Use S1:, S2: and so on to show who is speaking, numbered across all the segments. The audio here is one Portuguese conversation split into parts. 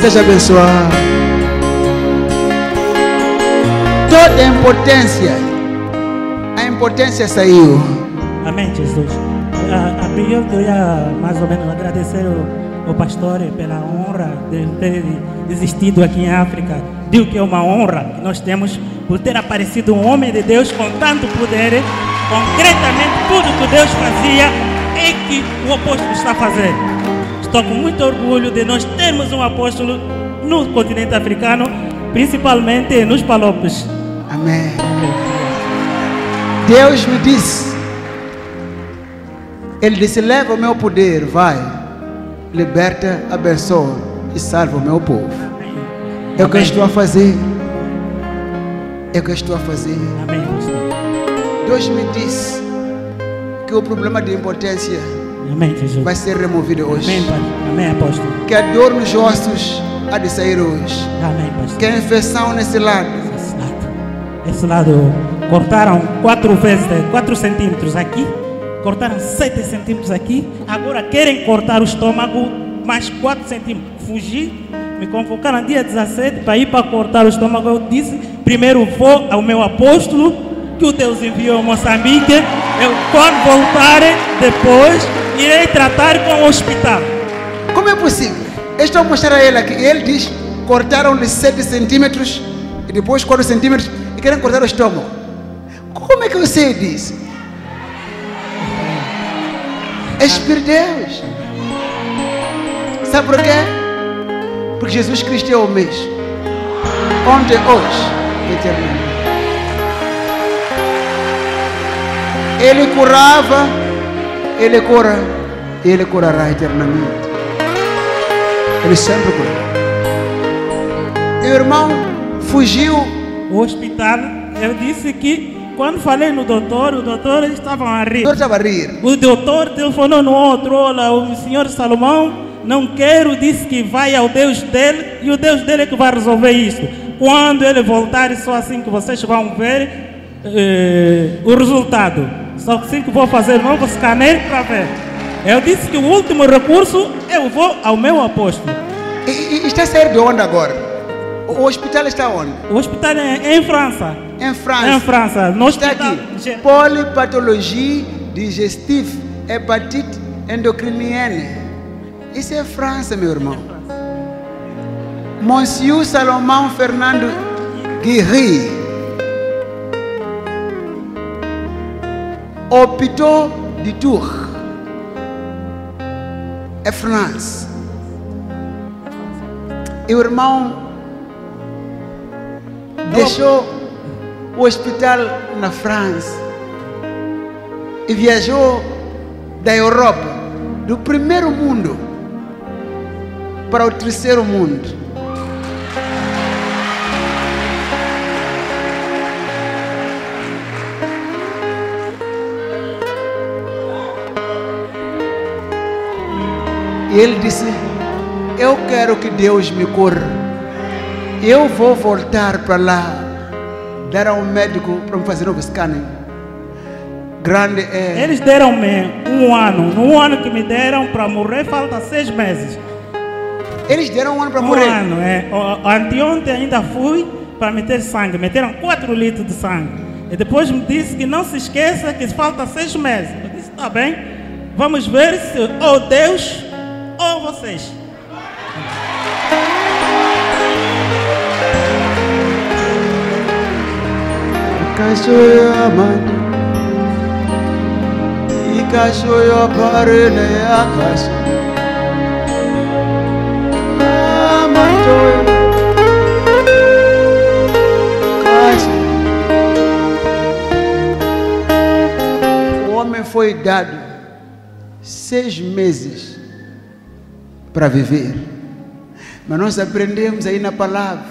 S1: Seja abençoado. Toda a impotência, a impotência saiu.
S2: Amém, Jesus. A, a, eu queria mais ou menos agradecer o, o pastor pela honra de ter existido aqui em África. Digo que é uma honra que nós temos por ter aparecido um homem de Deus com tanto poder. Concretamente, tudo que Deus fazia é que o apóstolo está fazendo. Estou com muito orgulho de nós termos um apóstolo no continente africano, principalmente nos Palopes.
S1: Amém. Deus me disse, Ele disse: leva o meu poder, vai, liberta, abençoa e salva o meu povo. É o que eu estou a fazer. É o que eu estou a fazer.
S2: Amém.
S1: Deus me disse que o problema de impotência
S2: Amém, Jesus.
S1: vai ser removido hoje.
S2: Amém, Pai. Amém, apóstolo.
S1: Que a dor nos ossos há de sair hoje.
S2: Amém, pastor.
S1: Que a infecção nesse lado
S2: Esse lado. Esse lado cortaram quatro vezes, 4 centímetros aqui, cortaram 7 centímetros aqui, agora querem cortar o estômago mais 4 centímetros. Fugi, me convocaram dia 17 para ir para cortar o estômago. Eu disse: primeiro vou ao meu apóstolo, que o Deus enviou a Moçambique. Eu, quando voltarem, depois irei tratar com o hospital.
S1: Como é possível? Estou a mostrar a ele aqui. Ele diz: cortaram-lhe 7 centímetros e depois 4 centímetros e querem cortar o estômago. Como é que sei disso? É Espírito de Deus. Sabe por quê? Porque Jesus Cristo é o mesmo. Ontem, hoje, eternamente. Ele curava, Ele cura, Ele curará eternamente. Ele sempre curará. Meu irmão fugiu.
S2: O hospital, eu disse que quando falei no doutor, o doutor estavam a
S1: O
S2: rir.
S1: doutor estava a rir.
S2: O doutor telefonou no outro, olha, o senhor Salomão, não quero, disse que vai ao Deus dele e o Deus dele é que vai resolver isso. Quando ele voltar, só assim que vocês vão ver eh, o resultado. Só assim que vou fazer novo scanner para ver. Eu disse que o último recurso eu vou ao meu apóstolo.
S1: E, e- está a sair de onde agora? O, hospital está onde?
S2: O hospital é em França.
S1: Em França.
S2: Em França. No
S1: Está
S2: hospital.
S1: aqui.
S2: Ge-
S1: Polipatologie digestive, hepatite endocrinienne. Isso é França, meu irmão. Monsieur Salomão Fernando Guirri. Hôpital de Tours. É França. E o irmão deixou o hospital na França e viajou da Europa, do primeiro mundo, para o terceiro mundo. E ele disse: Eu quero que Deus me cure. Eu vou voltar para lá, dar ao médico para me fazer novo scanning. Grande é.
S2: Eles deram-me um ano. No ano que me deram para morrer, falta seis meses.
S1: Eles deram um ano para
S2: Um
S1: morrer.
S2: ano, é. Anteontem ainda fui para meter sangue. Meteram 4 litros de sangue. E depois me disse que não se esqueça que falta seis meses. Eu disse, tá bem. Vamos ver se ou Deus ou vocês.
S1: Ikashoyo amani Ikashoyo parele akaso Amantoyo Kasho O homem foi dado seis meses para viver. Mas nós aprendemos aí na palavra,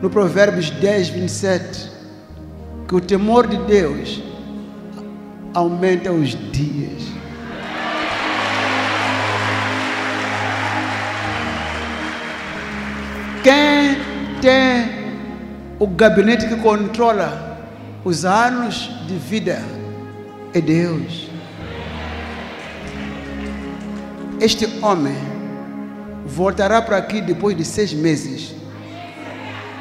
S1: no Provérbios 10, 27, que o temor de Deus aumenta os dias. Quem tem o gabinete que controla os anos de vida é Deus. Este homem voltará para aqui depois de seis meses,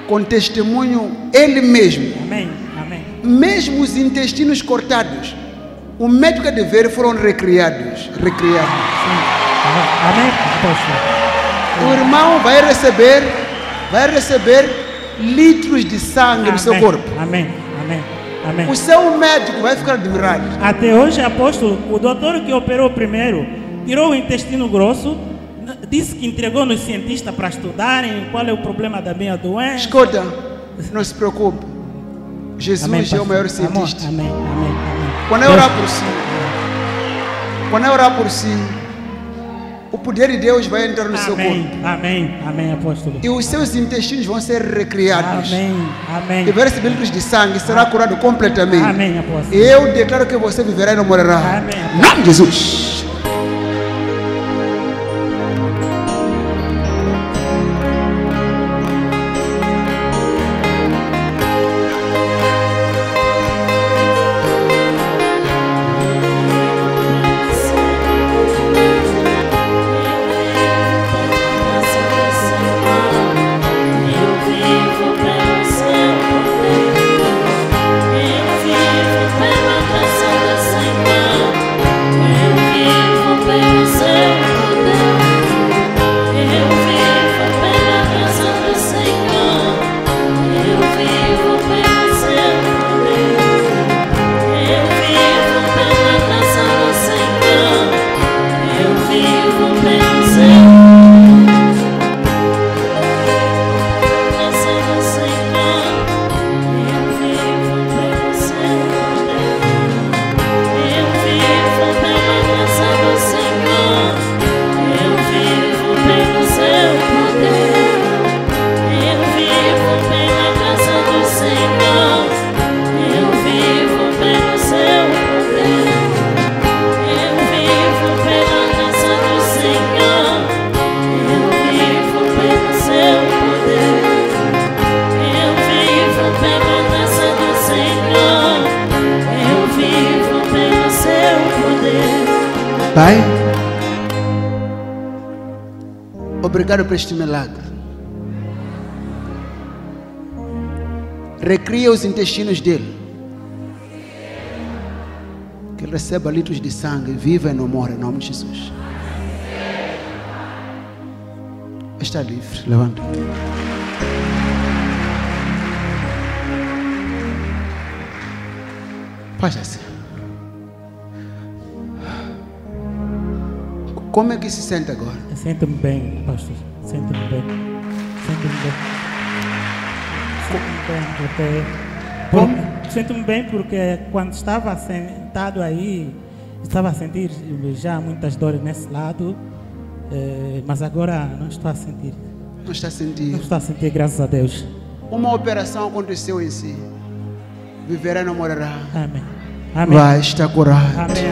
S1: com testemunho ele mesmo,
S2: Amém. Amém.
S1: mesmo os intestinos cortados, o médico é de ver foram recriados, recriados.
S2: Amém, apóstolo.
S1: O irmão vai receber, vai receber litros de sangue no seu
S2: Amém.
S1: corpo.
S2: Amém. Amém. Amém.
S1: O seu médico vai ficar admirado.
S2: Até hoje, apóstolo, o doutor que operou primeiro tirou o intestino grosso, disse que entregou nos cientistas para estudarem qual é o problema da minha doença.
S1: Escuta, não se preocupe. Jesus
S2: Amém,
S1: é o maior cientista.
S2: Amém, amém, amém.
S1: Quando eu orar por si, quando eu orar por si, o poder de Deus vai entrar no seu corpo.
S2: Amém, amém, amém, apóstolo.
S1: E os seus intestinos vão ser recriados.
S2: Amém, amém.
S1: E receber litros de sangue, será curado completamente.
S2: Amém, apóstolo.
S1: Eu declaro que você viverá e não morrerá.
S2: Amém.
S1: Em nome de Jesus.
S3: Eu vivo
S1: Pai, obrigado por este milagre. Recria os intestinos dele. Que ele receba litros de sangue, viva e não morra, em nome de Jesus. Está livre, levanta. Faz assim. Como é que se sente agora?
S2: Sinto-me bem, pastor. Sinto-me bem. Sinto-me bem. Sinto-me bem porque.
S1: Como?
S2: Sinto-me bem porque quando estava sentado aí, estava a sentir já muitas dores nesse lado, eh, mas agora não estou a sentir.
S1: Não está
S2: Não
S1: sentindo?
S2: estou a sentir, graças a Deus.
S1: Uma operação aconteceu em si. Viverá e não morrerá.
S2: Amém. Amém.
S1: Vai estar curado.
S2: Amém.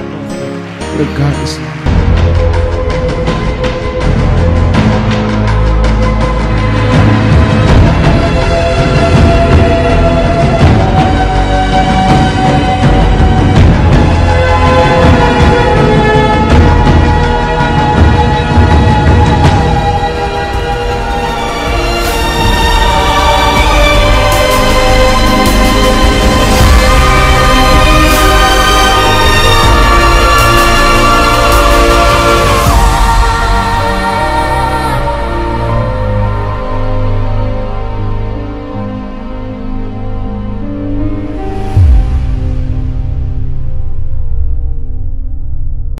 S1: Obrigado, Senhor.